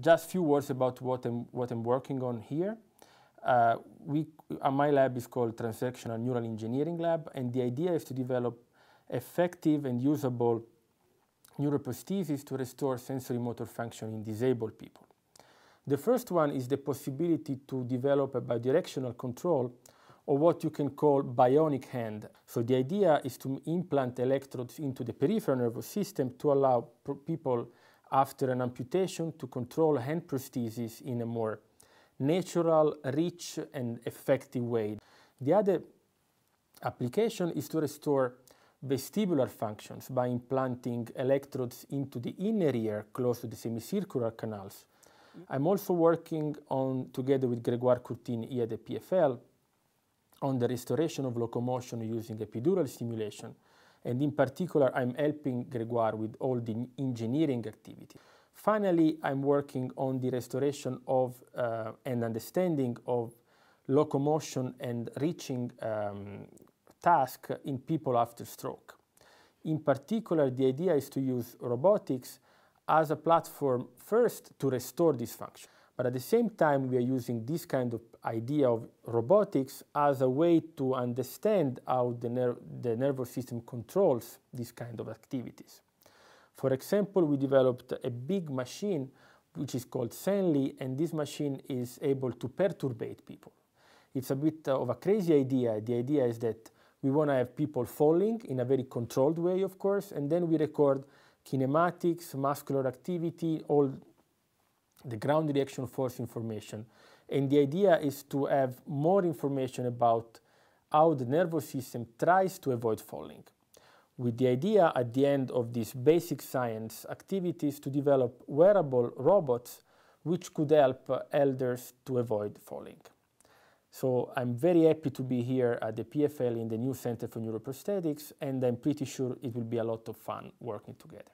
just a few words about what I'm, what I'm working on here. Uh, we, uh, my lab is called Translational Neural Engineering Lab, and the idea is to develop effective and usable neuroprosthesis to restore sensory motor function in disabled people. The first one is the possibility to develop a bidirectional control or what you can call bionic hand. So the idea is to implant electrodes into the peripheral nervous system to allow people after an amputation to control hand prosthesis in a more natural, rich and effective way. The other application is to restore vestibular functions by implanting electrodes into the inner ear close to the semicircular canals. I'm also working on, together with Gregoire Courtine here at the EPFL, on the restoration of locomotion using epidural stimulation. And in particular, I'm helping Gregoire with all the engineering activity. Finally, I'm working on the restoration of uh, and understanding of locomotion and reaching um, task in people after stroke. In particular, the idea is to use robotics as a platform first to restore this function. But at the same time, we are using this kind of idea of robotics as a way to understand how the, ner the nervous system controls these kind of activities. For example, we developed a big machine which is called SENLY, and this machine is able to perturbate people. It's a bit of a crazy idea. The idea is that we want to have people falling in a very controlled way, of course, and then we record kinematics, muscular activity, all the ground reaction force information. And the idea is to have more information about how the nervous system tries to avoid falling. With the idea at the end of these basic science activities to develop wearable robots which could help elders to avoid falling. So I'm very happy to be here at the EPFL in the new Center for Neuroprosthetics, and I'm pretty sure it will be a lot of fun working together.